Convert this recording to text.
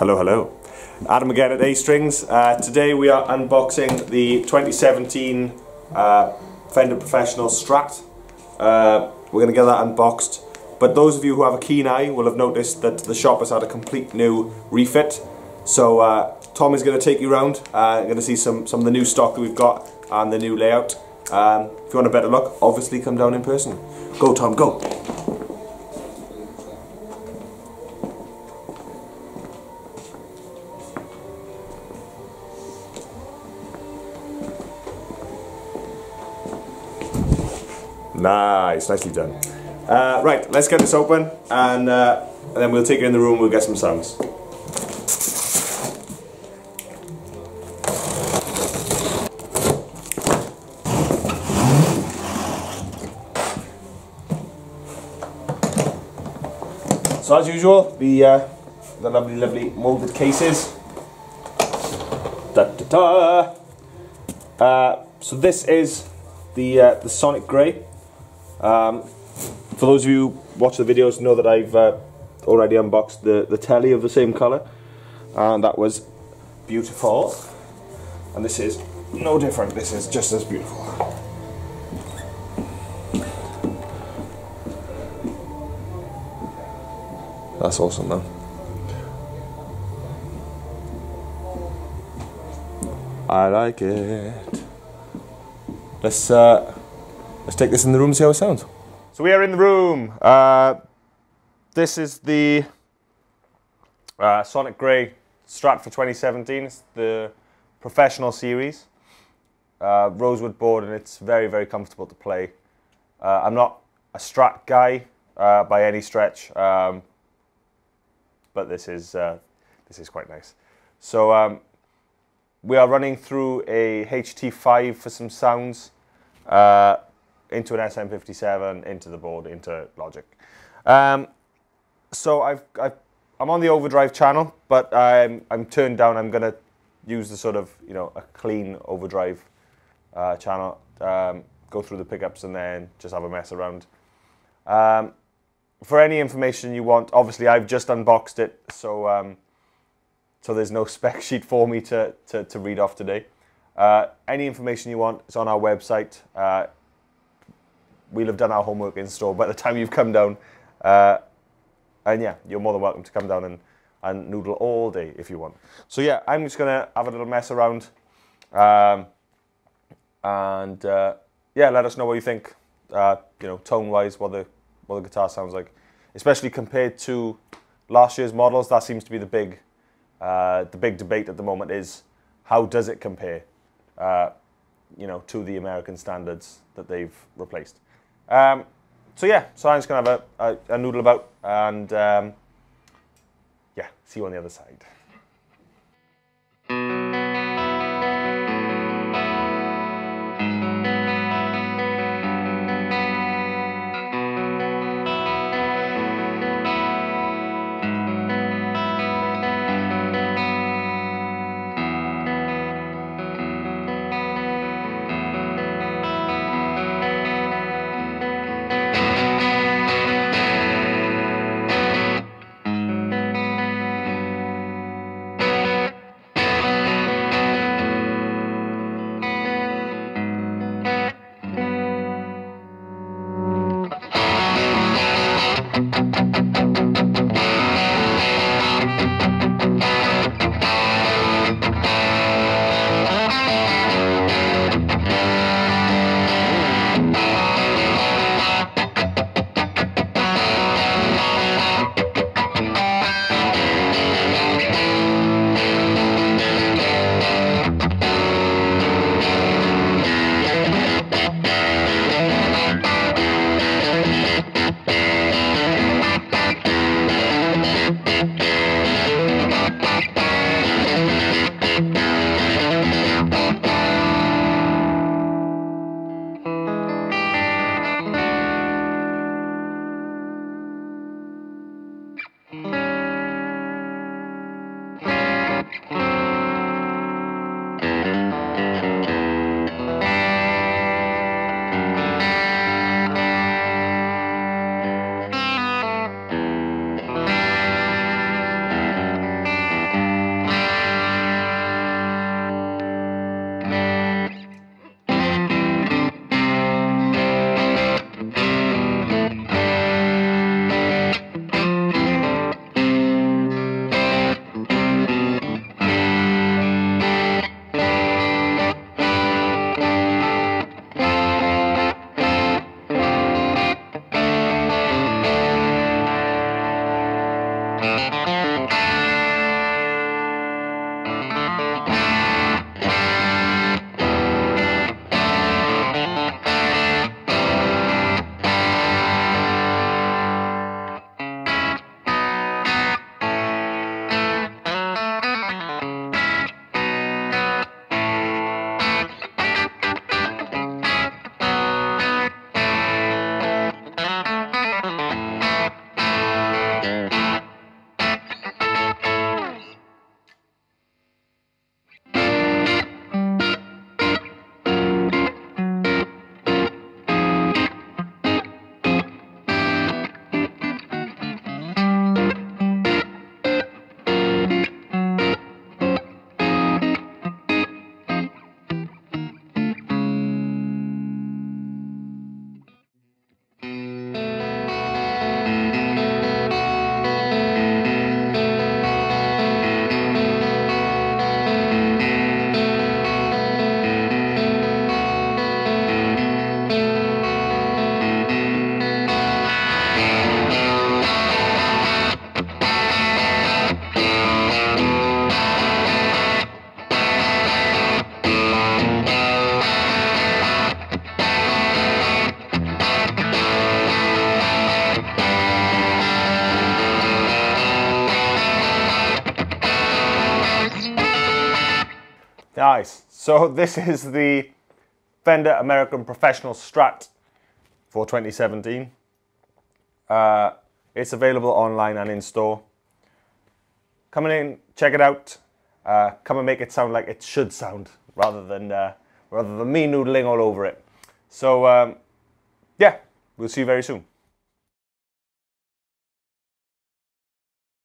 Hello, hello. Adam again at A Strings. Uh, today we are unboxing the 2017 uh, Fender Professional Strat. Uh, we're going to get that unboxed. But those of you who have a keen eye will have noticed that the shop has had a complete new refit. So uh, Tom is going to take you around. Uh, you're going to see some, some of the new stock that we've got and the new layout. Um, if you want a better look, obviously come down in person. Go Tom, go! Nice, nicely done. Uh, right, let's get this open and, uh, and then we'll take it in the room, we'll get some sounds. So as usual, the uh, the lovely, lovely molded cases. Da da da. So this is the uh, the Sonic Grey. Um, for those of you who watch the videos, know that I've uh, already unboxed the the Tele of the same color, and that was beautiful. And this is no different. This is just as beautiful. That's awesome, man. I like it. Let's uh, let's take this in the room and see how it sounds. So we are in the room. Uh, this is the uh, Sonic Grey Strat for 2017. It's the professional series. Uh, rosewood board and it's very very comfortable to play. Uh, I'm not a Strat guy uh, by any stretch. Um, but this is uh, this is quite nice. So um, we are running through a HT5 for some sounds uh, into an SM57, into the board, into Logic. Um, so I've, i am on the overdrive channel, but I'm, I'm turned down. I'm going to use the sort of, you know, a clean overdrive uh, channel, um, go through the pickups and then just have a mess around. Um, for any information you want, obviously I've just unboxed it, so um, so there's no spec sheet for me to, to, to read off today. Uh, any information you want is on our website. Uh, we'll have done our homework in store by the time you've come down. Uh, and yeah, you're more than welcome to come down and, and noodle all day if you want. So yeah, I'm just going to have a little mess around. Um, and uh, yeah, let us know what you think, uh, you know, tone-wise, what the what the guitar sounds like, especially compared to last year's models. That seems to be the big, uh, the big debate at the moment is how does it compare, uh, you know, to the American standards that they've replaced. Um, so yeah, so I'm just gonna have a, a, a noodle about and um, yeah, see you on the other side. Nice. So this is the Fender American Professional Strat for 2017. Uh, it's available online and in store. Come in, check it out. Uh, come and make it sound like it should sound, rather than uh, rather than me noodling all over it. So um, yeah, we'll see you very soon.